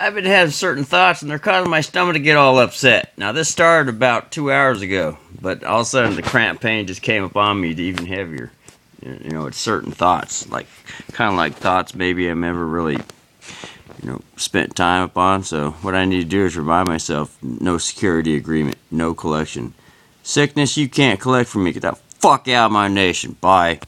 I've been having certain thoughts, and they're causing my stomach to get all upset. Now, this started about two hours ago, but all of a sudden the cramp pain just came upon me even heavier. You know, it's certain thoughts, like kind of like thoughts maybe I've never really, you know, spent time upon. So what I need to do is remind myself: no security agreement, no collection. Sickness you can't collect from me. Get the fuck out of my nation. Bye.